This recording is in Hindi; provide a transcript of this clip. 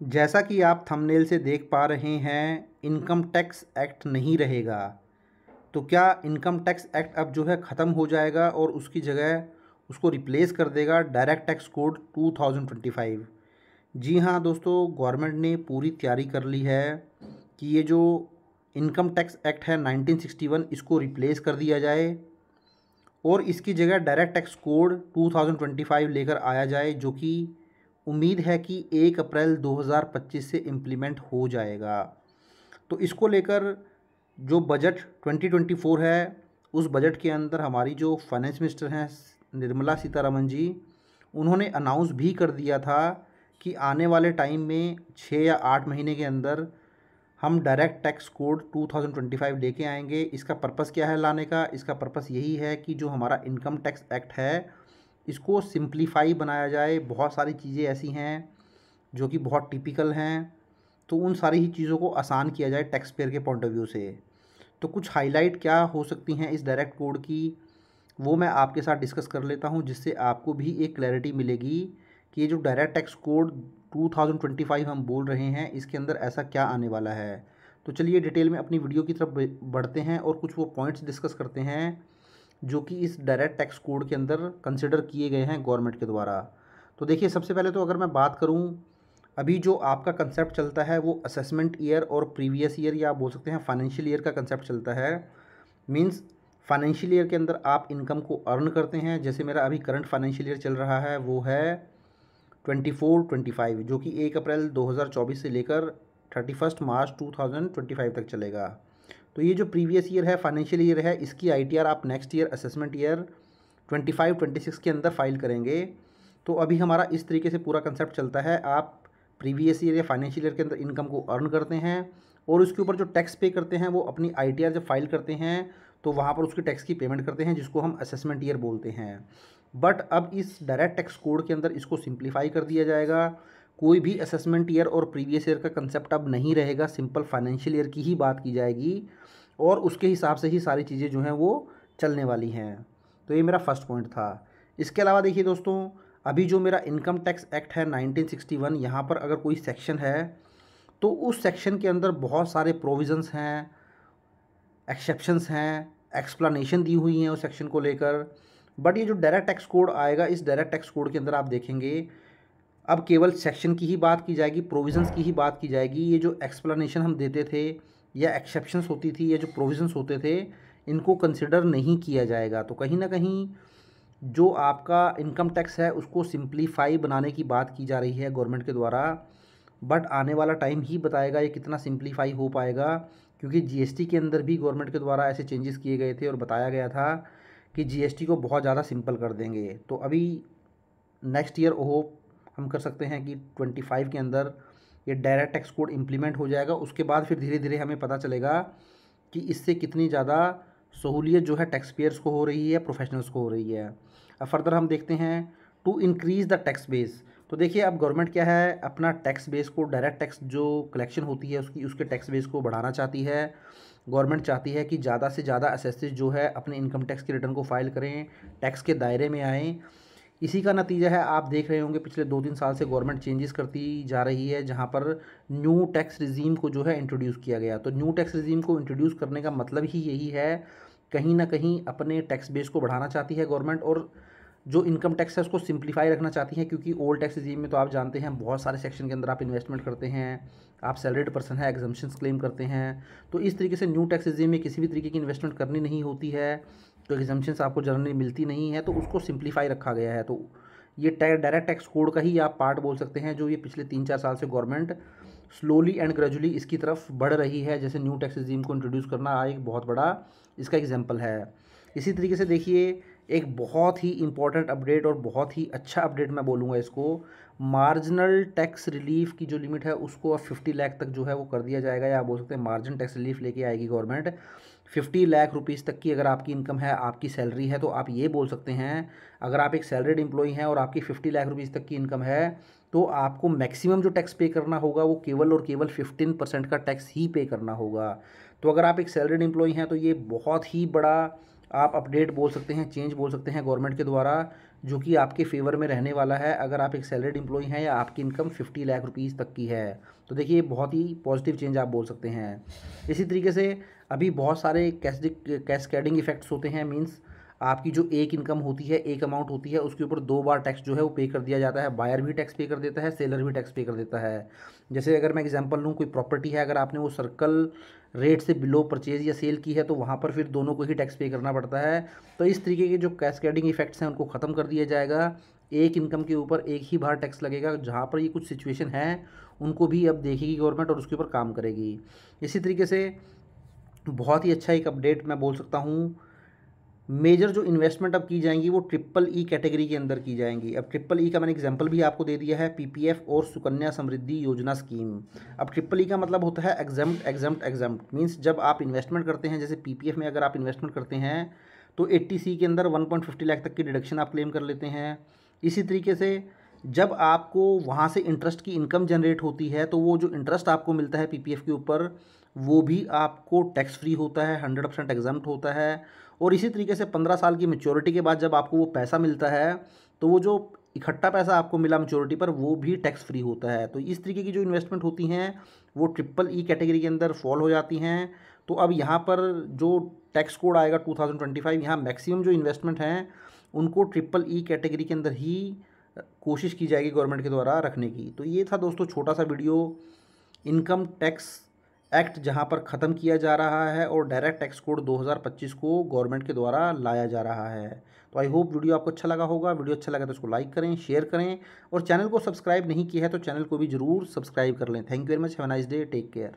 जैसा कि आप थंबनेल से देख पा रहे हैं इनकम टैक्स एक्ट नहीं रहेगा। तो क्या इनकम टैक्स एक्ट अब जो है ख़त्म हो जाएगा और उसकी जगह उसको रिप्लेस कर देगा डायरेक्ट टैक्स कोड 2025 जी हाँ दोस्तों गवर्नमेंट ने पूरी तैयारी कर ली है कि ये जो इनकम टैक्स एक्ट है 1961 इसको रिप्लेस कर दिया जाए और इसकी जगह डायरेक्ट टैक्स कोड 2025 लेकर आया जाए, जो कि उम्मीद है कि एक अप्रैल 2025 से इम्प्लीमेंट हो जाएगा। तो इसको लेकर जो बजट 2024 है, उस बजट के अंदर हमारी जो फाइनेंस मिनिस्टर हैं, निर्मला सीतारमन जी, उन्होंने अनाउंस भी कर दिया था कि आने वाले टाइम में छः या आठ महीने के अंदर हम डायरेक्ट टैक्स कोड 2025 लेके आएँगे। इसका पर्पस क्या है लाने का? इसका पर्पस यही है कि जो हमारा इनकम टैक्स एक्ट है इसको सिंप्लीफाई बनाया जाए। बहुत सारी चीज़ें ऐसी हैं जो कि बहुत टिपिकल हैं। तो उन सारी ही चीज़ों को आसान किया जाए टैक्स पेयर के पॉइंट ऑफ़ व्यू से। तो कुछ हाईलाइट क्या हो सकती हैं इस डायरेक्ट कोड की? वो मैं आपके साथ डिस्कस कर लेता हूँ, जिससे आपको भी एक क्लैरिटी मिलेगी कि ये जो डायरेक्ट टैक्स कोड 2025 हम बोल रहे हैं, इसके अंदर ऐसा क्या आने वाला है। तो चलिए डिटेल में अपनी वीडियो की तरफ़ बढ़ते हैं और कुछ वो पॉइंट्स डिस्कस करते हैं। जो कि इस डायरेक्ट टैक्स कोड के अंदर कंसिडर किए गए हैं गवर्नमेंट के द्वारा। तो देखिए, सबसे पहले तो अगर मैं बात करूँ, अभी जो आपका कंसेप्ट चलता है, वो असेसमेंट ईयर और प्रीवियस ईयर या आप बोल सकते हैं फाइनेंशियल ईयर का कंसेप्ट चलता है। मींस फाइनेंशियल ईयर के अंदर आप इनकम को अर्न करते हैं। जैसे मेरा अभी करंट फाइनेंशियल ईयर चल रहा है, वो है ट्वेंटी फोर ट्वेंटी फाइव जो कि एक अप्रैल दो हज़ार चौबीस से लेकर thirty first March two thousand twenty five तक चलेगा। तो ये जो प्रीवियस ईयर है फाइनेंशियल ईयर है, इसकी आईटीआर आप next year assessment year twenty five twenty six के अंदर फ़ाइल करेंगे। तो अभी हमारा इस तरीके से पूरा कंसेप्ट चलता है। आप प्रीवियस ईयर या फाइनेंशियल ईयर के अंदर इनकम को अर्न करते हैं और उसके ऊपर जो टैक्स पे करते हैं, वो अपनी ITR जब फ़ाइल करते हैं तो वहाँ पर उसके टैक्स की पेमेंट करते हैं, जिसको हम असेसमेंट ईयर बोलते हैं। बट अब इस डायरेक्ट टैक्स कोड के अंदर इसको सिंप्लीफाई कर दिया जाएगा। कोई भी असेसमेंट ईयर और प्रीवियस ईयर का कंसेप्ट अब नहीं रहेगा सिंपल फाइनेंशियल ईयर की ही बात की जाएगी और उसके हिसाब से ही सारी चीज़ें जो हैं वो चलने वाली हैं। तो ये मेरा फ़र्स्ट पॉइंट था। इसके अलावा देखिए दोस्तों, अभी जो मेरा इनकम टैक्स एक्ट है 1961 यहाँ पर अगर कोई सेक्शन है तो उस सेक्शन के अंदर बहुत सारे प्रोविज़न्स हैं एक्सेप्शंस हैं एक्सप्लानेशन दी हुई हैं उस सेक्शन को लेकर। बट ये जो डायरेक्ट टैक्स कोड आएगा, इस डायरेक्ट टैक्स कोड के अंदर आप देखेंगे अब केवल सेक्शन की ही बात की जाएगी प्रोविज़न्स की ही बात की जाएगी। ये जो एक्सप्लेनेशन हम देते थे, या एक्सेप्शंस होती थी, या जो प्रोविज़न्स होते थे, इनको कंसिडर नहीं किया जाएगा। तो कहीं ना कहीं जो आपका इनकम टैक्स है, उसको सिंप्लीफाई बनाने की बात की जा रही है गवर्नमेंट के द्वारा। बट आने वाला टाइम ही बताएगा ये कितना सिंप्लीफाई हो पाएगा, क्योंकि जीएसटी के अंदर भी गवर्नमेंट के द्वारा ऐसे चेंजेस किए गए थे और बताया गया था कि जीएसटी को बहुत ज़्यादा सिंपल कर देंगे। तो अभी नेक्स्ट ईयर होप हम कर सकते हैं कि ट्वेंटी फाइव के अंदर ये डायरेक्ट टैक्स कोड इम्प्लीमेंट हो जाएगा। उसके बाद फिर धीरे धीरे हमें पता चलेगा कि इससे कितनी ज़्यादा सहूलियत जो है टैक्स पेयर्स को हो रही है प्रोफेशनल्स को हो रही है। अब फर्दर हम देखते हैं to increase the tax base तो देखिए, अब गवर्नमेंट क्या है? अपना टैक्स बेस को डायरेक्ट टैक्स जो कलेक्शन होती है, उसकी, उसके टैक्स बेस को बढ़ाना चाहती है। गवर्नमेंट चाहती है कि ज़्यादा से ज़्यादा असेसिस जो है अपने इनकम टैक्स के रिटर्न को फ़ाइल करें टैक्स के दायरे में आएँ। इसी का नतीजा है, आप देख रहे होंगे पिछले दो तीन साल से गवर्नमेंट चेंजेस करती जा रही है, जहाँ पर न्यू टैक्स रिजीम को जो है इंट्रोड्यूस किया गया। तो न्यू टैक्स रिजीम को इंट्रोड्यूस करने का मतलब ही यही है, कहीं ना कहीं अपने टैक्स बेस को बढ़ाना चाहती है गवर्नमेंट और जो इनकम टैक्स है उसको सिंप्लीफाई रखना चाहती हैं, क्योंकि ओल्ड टैक्स रिजीम में तो आप जानते हैं, बहुत सारे सेक्शन के अंदर आप इन्वेस्टमेंट करते हैं, आप सैलरीड पर्सन है एग्जामेशन क्लेम करते हैं। तो इस तरीके से न्यू टैक्स रिजीम में किसी भी तरीके की इन्वेस्टमेंट करनी नहीं होती है। तो एग्जामेशन आपको जनरली मिलती नहीं है तो उसको सिंप्लीफाई रखा गया है। तो ये डायरेक्ट टैक्स कोड का ही आप पार्ट बोल सकते हैं, जो ये पिछले तीन चार साल से गवर्नमेंट स्लोली एंड ग्रेजुअली इसकी तरफ़ बढ़ रही है। जैसे न्यू टैक्स रिजीम को इंट्रोड्यूस करना एक बहुत बड़ा इसका एग्ज़ाम्पल है। इसी तरीके से देखिए, एक बहुत ही इंपॉर्टेंट अपडेट और बहुत ही अच्छा अपडेट मैं बोलूँगा इसको। मार्जिनल टैक्स रिलीफ की जो लिमिट है, उसको अब फिफ्टी लाख तक जो है वो कर दिया जाएगा, या बोल सकते हैं मार्जिन टैक्स रिलीफ लेके आएगी गवर्नमेंट फिफ्टी लाख रुपीज़ तक की अगर आपकी इनकम है, आपकी सैलरी है तो आप ये बोल सकते हैं, अगर आप एक सैलरीड एम्प्लॉई हैं और आपकी फिफ्टी लाख रुपीज़ तक की इनकम है तो आपको मैक्सिमम जो टैक्स पे करना होगा, वो केवल और केवल फिफ्टीन परसेंट का टैक्स ही पे करना होगा। तो अगर आप एक सैलरीड एम्प्लॉई हैं तो ये बहुत ही बड़ा आप अपडेट बोल सकते हैं, चेंज बोल सकते हैं गवर्नमेंट के द्वारा, जो कि आपके फेवर में रहने वाला है, अगर आप एक सैलरीड एम्प्लॉय हैं या आपकी इनकम फिफ्टी लाख रुपीज़ तक की है। तो देखिए बहुत ही पॉजिटिव चेंज आप बोल सकते हैं। इसी तरीके से अभी बहुत सारे कैश कैस्केडिंग इफेक्ट्स होते हैं मीन्स आपकी जो एक इनकम होती है, एक अमाउंट होती है, उसके ऊपर दो बार टैक्स जो है वो पे कर दिया जाता है। बायर भी टैक्स पे कर देता है सेलर भी टैक्स पे कर देता है। जैसे अगर मैं एग्जांपल लूँ, कोई प्रॉपर्टी है, अगर आपने वो सर्कल रेट से बिलो परचेज या सेल की है तो वहाँ पर फिर दोनों को ही टैक्स पे करना पड़ता है। तो इस तरीके के जो कैस्केडिंग इफेक्ट्स हैं, उनको ख़त्म कर दिया जाएगा। एक इनकम के ऊपर एक ही बार टैक्स लगेगा, जहाँ पर ये कुछ सिचुएशन है, उनको भी अब देखेगी गवर्नमेंट और उसके ऊपर काम करेगी। इसी तरीके से बहुत ही अच्छा एक अपडेट मैं बोल सकता हूँ। मेजर जो इन्वेस्टमेंट अब की जाएँगी वो ट्रिपल ई कैटेगरी के अंदर की जाएँगी। अब ट्रिपल ई का मैंने एग्जांपल भी आपको दे दिया है, पीपीएफ और सुकन्या समृद्धि योजना स्कीम। अब ट्रिपल ई का मतलब होता है एग्जाम्ट एग्जाम्ट एग्जाम्ट मींस जब आप इन्वेस्टमेंट करते हैं, जैसे पीपीएफ में अगर आप इन्वेस्टमेंट करते हैं तो एट्टी सी के अंदर वन पॉइंट फिफ्टी लाख तक की डिडक्शन आप क्लेम कर लेते हैं। इसी तरीके से जब आपको वहाँ से इंटरेस्ट की इनकम जनरेट होती है तो वो जो इंटरेस्ट आपको मिलता है पीपीएफ के ऊपर, वो भी आपको टैक्स फ्री होता है हंड्रेड परसेंट होता है। और इसी तरीके से पंद्रह साल की मेच्योरिटी के बाद जब आपको वो पैसा मिलता है तो वो जो इकट्ठा पैसा आपको मिला मेच्योरिटी पर, वो भी टैक्स फ्री होता है। तो इस तरीके की जो इन्वेस्टमेंट होती हैं, वो ट्रिपल ई कैटेगरी के अंदर फॉल हो जाती हैं। तो अब यहाँ पर जो टैक्स कोड आएगा टू थाउज़ेंड ट्वेंटी फाइव यहाँ मैक्सिमम जो इन्वेस्टमेंट हैं, उनको ट्रिपल ई कैटेगरी के अंदर ही कोशिश की जाएगी गवर्नमेंट के द्वारा रखने की। तो ये था दोस्तों छोटा सा वीडियो इनकम टैक्स एक्ट जहाँ पर ख़त्म किया जा रहा है और डायरेक्ट टैक्स कोड 2025 को गवर्नमेंट के द्वारा लाया जा रहा है। तो आई होप वीडियो आपको अच्छा लगा होगा। वीडियो अच्छा लगा तो उसको लाइक करें, शेयर करें और चैनल को सब्सक्राइब नहीं किया है तो चैनल को भी ज़रूर सब्सक्राइब कर लें। Thank you very much. Have nice day. Take care.